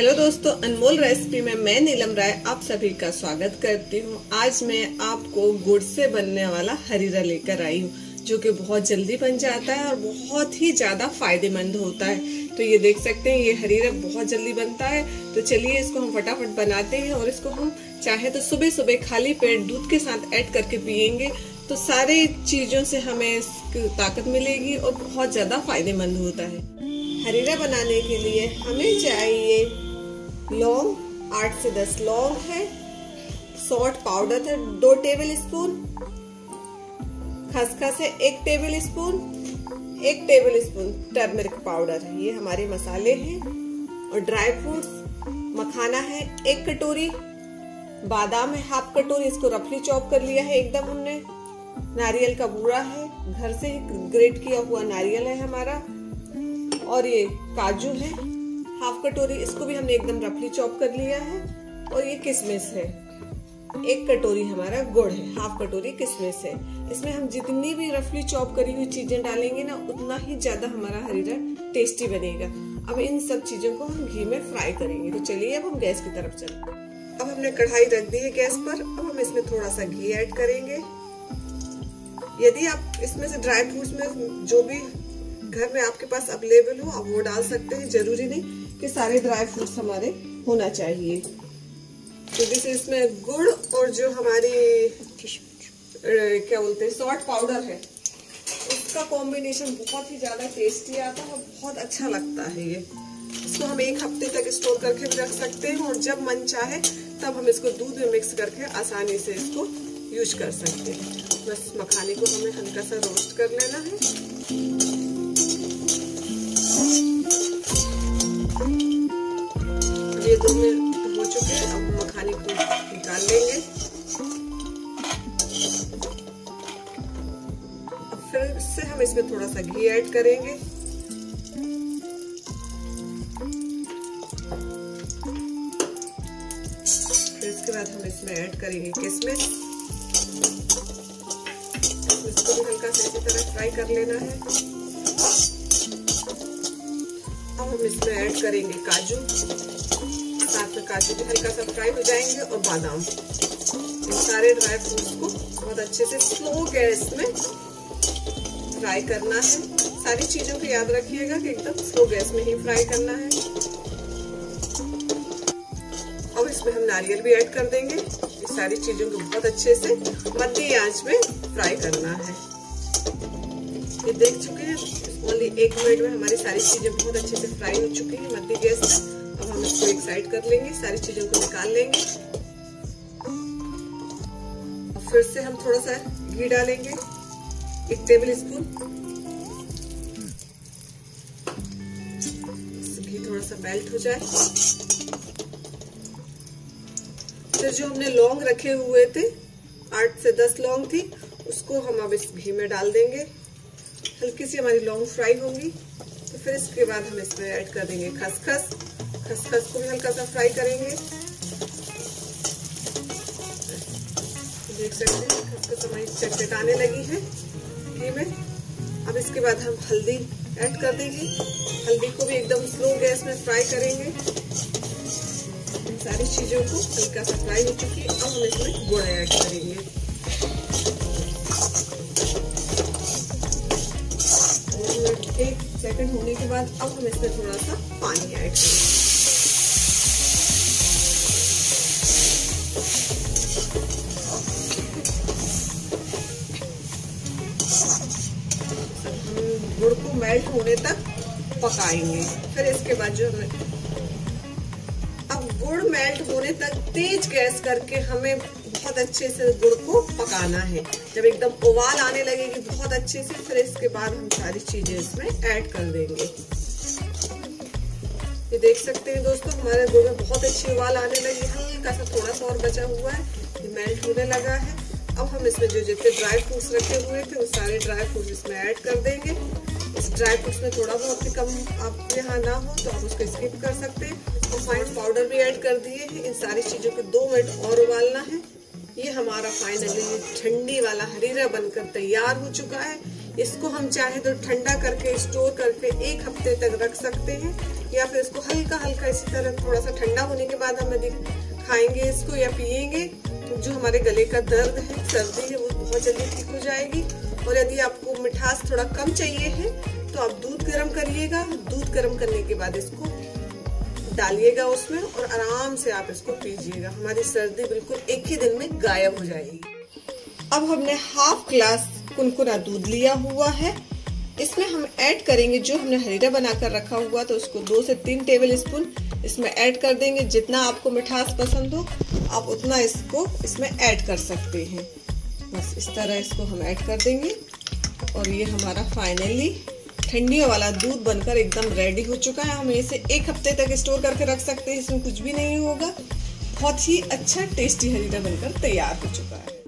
Hello दोस्तों, अनमोल recipe में मैं नीलम राय आप सभी का स्वागत करती हूँ। आज मैं आपको गुड़ से बनने वाला हरीरा लेकर आई हूँ, जो कि बहुत जल्दी बन जाता है और बहुत ही ज़्यादा फ़ायदेमंद होता है। तो ये देख सकते हैं, ये हरीरा बहुत जल्दी बनता है। तो चलिए इसको हम फटाफट बनाते हैं और इसको हम चाहे तो सुबह सुबह खाली पेट दूध के साथ ऐड करके पियेंगे तो सारे चीज़ों से हमें ताकत मिलेगी और बहुत ज़्यादा फ़ायदेमंद होता है। हरीरा बनाने के लिए हमें चाहिए लौंग आठ से दस लौंग है। सॉल्ट पाउडर है, दो टेबल स्पून खसखस है, एक टेबल स्पून एक टेबल स्पून टर्मरिक पाउडर है, ये हमारे मसाले हैं। और ड्राई फ्रूट्स मखाना है, एक कटोरी। बादाम है हाफ़ कटोरी, इसको रफली चॉप कर लिया है एकदम हमने नारियल का बूरा है, घर से ही ग्रेट किया हुआ नारियल है हमारा। और ये काजू है। हाफ़ कटोरी इसको भी हमने एकदम रफली चॉप कर लिया है। और ये किशमिश है? एक कटोरी हमारा गुड़ है। हाफ़ कटोरी किशमिश है। इसमें हम जितनी भी रफली चॉप करी हुई चीज़ें डालेंगे ना, उतना ही ज़्यादा हमारा हरीरा टेस्टी बनेगा। अब इन सब चीज़ों को हम घी में फ्राई करेंगे। तो चलिए अब हम गैस की तरफ़ चलते हैं। अब हमने कढ़ाई रख दी है गैस पर। अब हम इसमें थोड़ा सा घी ऐड करेंगे। यदि आप इसमें से ड्राई फ्रूट्स में जो भी घर में आपके पास अवेलेबल हो, आप वो डाल सकते हैं। ज़रूरी नहीं कि सारे ड्राई फ्रूट्स हमारे होना चाहिए। तो जैसे इसमें गुड़ और जो हमारी क्या बोलते हैं सॉल्ट पाउडर है, उसका कॉम्बिनेशन बहुत ही ज़्यादा टेस्टी आता है और बहुत अच्छा लगता है ये। इसको हम एक हफ़्ते तक स्टोर करके भी रख सकते हैं और जब मन चाहे तब हम इसको दूध में मिक्स करके आसानी से इसको यूज़ कर सकते हैं। बस मखाने को हमें हल्का सा रोस्ट कर लेना है। ये दो मिनट हो चुके हैं, अब मखाने को निकाल लेंगे। अब फिर से हम इसमें थोड़ा सा घी ऐड करेंगे। फिर इसके बाद हम इसमें ऐड करेंगे किसमिस। इसको भी हल्का सा इसी तरह फ्राई कर लेना है। हम इसमें ऐड करेंगे काजू। साथ में काजू भी हल्का सा फ्राई हो जाएँगे और बादाम। इन सारे ड्राई फ्रूट्स को बहुत अच्छे से स्लो गैस में फ्राई करना है। सारी चीज़ों को याद रखिएगा कि एकदम स्लो गैस में ही फ्राई करना है। अब इसमें हम नारियल भी ऐड कर देंगे। ये सारी चीज़ों को बहुत अच्छे से मध्य आँच में फ्राई करना है। ये देख चुके हैं ओनली एक मिनट में हमारी सारी चीज़ें बहुत अच्छे से फ्राई हो चुकी हैं, मध्य गैस अब हम इसको एक साइड कर लेंगे, सारी चीज़ों को निकाल लेंगे। अब फिर से हम थोड़ा सा घी डालेंगे, एक टेबल स्पून घी थोड़ा सा मेल्ट हो जाए। फिर जो हमने लौंग रखे हुए थे, आठ से दस लौंग थी, उसको हम अब इस घी में डाल देंगे। हल्की सी हमारी लौंग फ्राई होंगी तो फिर इसके बाद हम इसमें ऐड कर देंगे खसखस। खसखस को भी हल्का सा फ्राई करेंगे। देख सकते हैं, खसखस हमारी चटचटाने लगी है घी में। अब इसके बाद हम हल्दी ऐड कर देंगे। हल्दी को भी एकदम स्लो गैस में फ्राई करेंगे। सारी चीज़ों को हल्का सा फ्राई हो चुकी है, अब हम इसमें गुड़ ऐड करेंगे। सेकंड होने के बाद अब हम इसमें थोड़ा सा पानी ऐड करेंगे। गुड़ को मेल्ट होने तक पकाएँगे। फिर इसके बाद जो हमें अब गुड़ मेल्ट होने तक तेज गैस करके हमें बहुत अच्छे से गुड़ को पकाना है। जब एकदम उबाल आने लगेगी, बहुत अच्छे से, फिर इसके बाद हम सारी चीज़ें इसमें ऐड कर देंगे। ये देख सकते हैं दोस्तों, हमारे गुड़ में बहुत अच्छी उबाल आने लगी हल्का सा थोड़ा सा और बचा हुआ है। ये मेल्ट होने लगा है। अब हम इसमें जो जितने ड्राई फ्रूट्स रखे हुए थे, वो सारे ड्राई फ्रूट्स इसमें ऐड कर देंगे। इस ड्राई फ्रूट्स में थोड़ा बहुत भी कम आपके यहाँ ना हो तो आप उसको स्किप कर सकते हैं। और फाइन पाउडर भी ऐड कर दिए हैं। इन सारी चीज़ों को दो मिनट और उबालना है। ये हमारा फाइनली ठंडी वाला हरीरा बनकर तैयार हो चुका है। इसको हम चाहे तो ठंडा करके स्टोर करके एक हफ़्ते तक रख सकते हैं, या फिर इसको हल्का हल्का इसी तरह थोड़ा सा ठंडा होने के बाद हम यदि खाएँगे इसको या पियेंगे जो हमारे गले का दर्द है, सर्दी है, वो बहुत जल्दी ठीक हो जाएगी। और यदि आपको मिठास थोड़ा कम चाहिए है तो आप दूध गर्म करिएगा। दूध गर्म करने के बाद इसको डालिएगा उसमें और आराम से आप इसको पीजिएगा। हमारी सर्दी बिल्कुल एक ही दिन में गायब हो जाएगी। अब हमने हाफ़ ग्लास कुनकुना दूध लिया हुआ है। इसमें हम ऐड करेंगे जो हमने हरीरा बनाकर रखा हुआ तो उसको दो से तीन टेबल स्पून इसमें ऐड कर देंगे। जितना आपको मिठास पसंद हो, आप उतना इसको इसमें ऐड कर सकते हैं। बस इस तरह इसको हम ऐड कर देंगे। और ये हमारा फाइनली ठंडियों वाला दूध बनकर एकदम रेडी हो चुका है। हम इसे एक हफ़्ते तक स्टोर करके रख सकते हैं, इसमें कुछ भी नहीं होगा। बहुत ही अच्छा टेस्टी हरीरा बनकर तैयार हो चुका है।